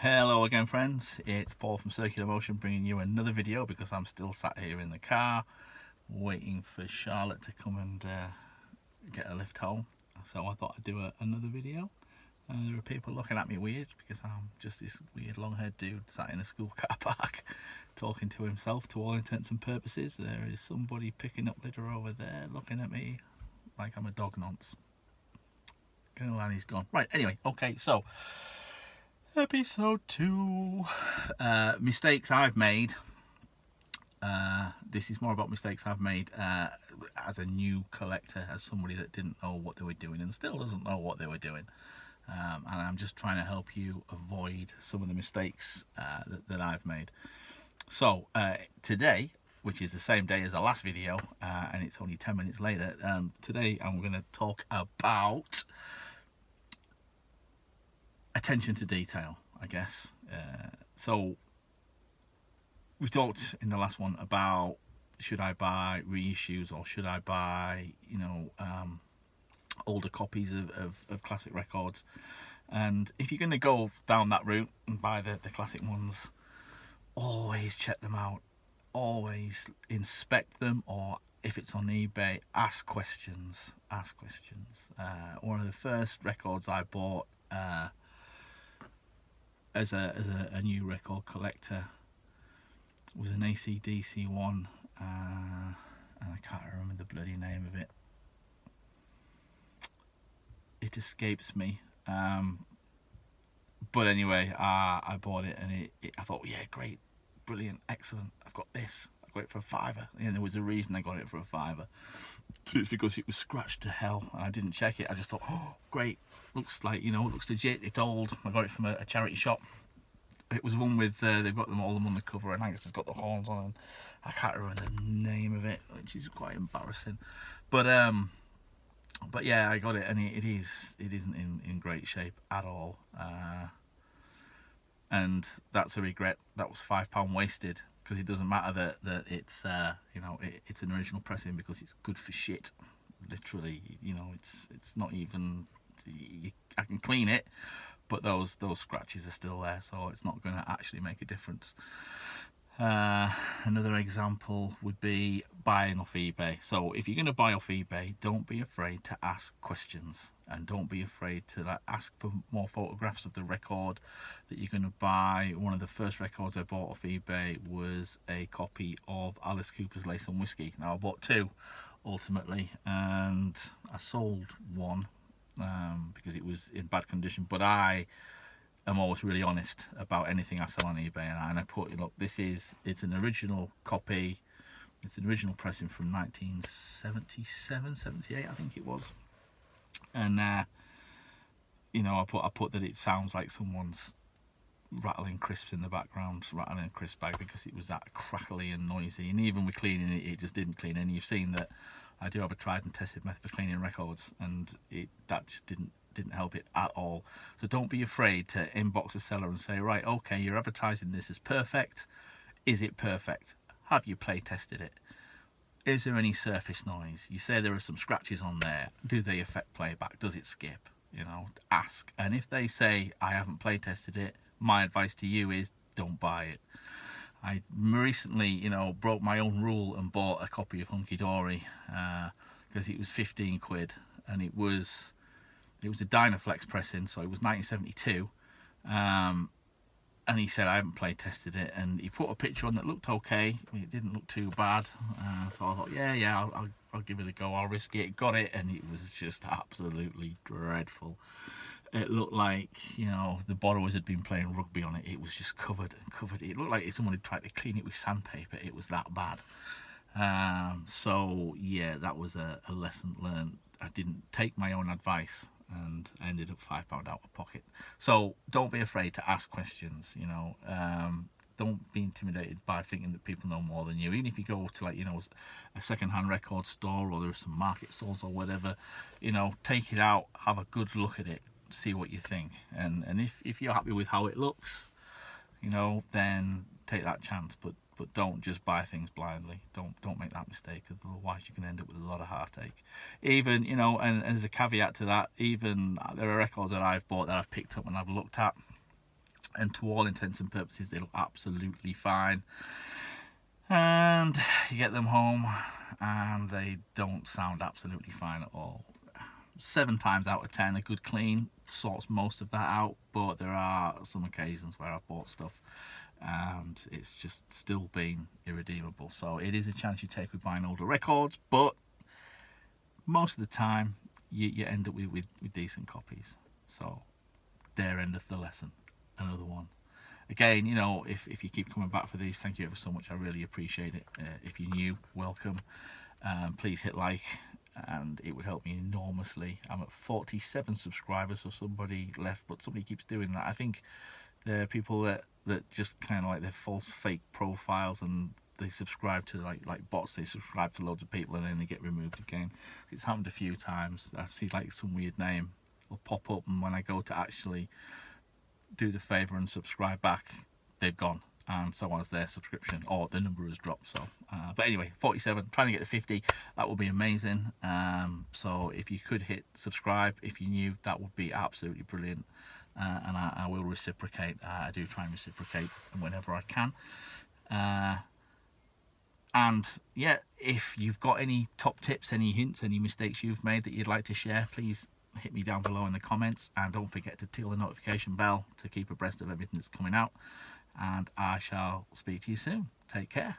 Hello again friends, it's Paul from Circular Motion bringing you another video because I'm still sat here in the car waiting for Charlotte to come and uh, get a lift home. So I thought I'd do a, another video. Uh, there are people looking at me weird because I'm just this weird long haired dude sat in a school car park talking to himself to all intents and purposes. There is somebody picking up litter over there looking at me like I'm a dog nonce. And he's gone. Right, anyway, okay, so episode two uh, mistakes I've made. Uh, this is more about mistakes I've made uh, as a new collector, as somebody that didn't know what they were doing and still doesn't know what they were doing. Um, and I'm just trying to help you avoid some of the mistakes uh, that, that, I've made. So uh, today, which is the same day as the last video, uh, and it's only 10 minutes later, um, today I'm going to talk about attention to detail, I guess. Uh, so we talked in the last one about should I buy reissues or should I buy, you know, um, older copies of, of, of, classic records. And if you're going to go down that route and buy the, the classic ones, always check them out. Always inspect them or if it's on eBay, ask questions. Ask questions. Uh, one of the first records I bought uh, as a as a, a new record collector was an ACDC one, uh, and I can't remember the bloody name of it. It escapes me. Um, but anyway, uh, I bought it and it, it, I thought, yeah, great, brilliant, excellent. I've got this. I got it for a fiver. And there was a reason I got it for a fiver. It's because it was scratched to hell and I didn't check it. I just thought, oh, great, looks like you know it looks legit. It's old. I got it from a, a charity shop. It was one with uh, they've got them all them on the cover and angus has got the horns on and i can't remember the name of it which is quite embarrassing. But um but yeah i got it and it, it is it isn't in in great shape at all. Uh and that's a regret. That was five pound wasted because it doesn't matter that that it's uh you know it, it's an original pressing because it's good for shit literally you know it's it's not even you, I can clean it, but those those scratches are still there, so it's not going to actually make a difference. Uh, another example would be buying off eBay. So if you're going to buy off eBay, don't be afraid to ask questions and don't be afraid to like, ask for more photographs of the record that you're going to buy. One of the first records I bought off eBay was a copy of Alice Cooper's Lace and Whiskey. Now I bought two ultimately and I sold one um, because it was in bad condition. But I am always really honest about anything I sell on eBay, and I put, look, this is it's an original copy. It's an original pressing from 1977, 78, I think it was. And uh, you know, I put I put that it sounds like someone's rattling crisps in the background, rattling a crisp bag because it was that crackly and noisy. And even with cleaning it, it just didn't clean. And you've seen that I do have a tried and tested method for cleaning records, and it that just didn't didn't help it at all. So don't be afraid to inbox a seller and say, right, okay, you're advertising this as perfect. Is it perfect? Have you play tested it? Is there any surface noise? You say there are some scratches on there. Do they affect playback? Does it skip? You know, ask. And if they say I haven't play tested it, my advice to you is don't buy it. I recently, you know, broke my own rule and bought a copy of Hunky Dory because uh, it was 15 quid and it was it was a Dynaflex pressing, so it was 1972. Um, and he said I haven't play tested it, and he put a picture on that looked okay. It didn't look too bad, uh, so I thought, yeah, yeah, I'll, I'll, I'll give it a go. I'll risk it. Got it, and it was just absolutely dreadful it looked like you know the borrowers had been playing rugby on it it was just covered and covered it looked like someone had tried to clean it with sandpaper it was that bad um, so yeah that was a, a, lesson learned i didn't take my own advice and ended up five pound out of pocket. So don't be afraid to ask questions you know um, don't be intimidated by thinking that people know more than you. Even if you go to like you know a second-hand record store or there's some market stalls or whatever you know take it out have a good look at it see what you think. And and if, if you're happy with how it looks you know then take that chance but but don't just buy things blindly. Don't don't make that mistake otherwise you can end up with a lot of heartache. Even you know and, and as a caveat to that even there are records that I've bought that I've picked up and I've looked at and to all intents and purposes they look absolutely fine. And you get them home and they don't sound absolutely fine at all seven times out of ten a good clean sorts most of that out but there are some occasions where I've bought stuff and it's just still been irredeemable. So it is a chance you take with buying older records but most of the time you, you end up with, with, with decent copies. So there endeth the lesson another one. Again you know if, if you keep coming back for these thank you ever so much. I really appreciate it. Uh, if you're new welcome. Um, please hit like and it would help me enormously. I'm at 47 subscribers so somebody left but somebody keeps doing that. I think there are people that that just kind of like they're false fake profiles and they subscribe to like like bots they subscribe to loads of people and then they get removed again. It's happened a few times. I see like some weird name will pop up and when I go to actually do the favor and subscribe back they've gone and so has their subscription or the number has dropped so uh, but anyway 47 trying to get to 50 that would be amazing um, so if you could hit subscribe if you knew that would be absolutely brilliant uh, and I, I, will reciprocate uh, I do try and reciprocate whenever I can uh, and yeah if you've got any top tips any hints any mistakes you've made that you'd like to share please hit me down below in the comments and don't forget to tickle the notification bell to keep abreast of everything that's coming out and I shall speak to you soon. Take care.